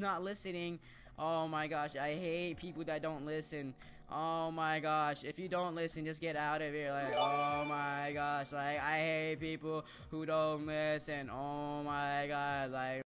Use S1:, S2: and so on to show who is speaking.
S1: not listening. Oh my gosh, I hate people that don't listen. Oh my gosh, if you don't listen, just get out of here. Like, oh my gosh, like I hate people who don't listen. Oh my god, like.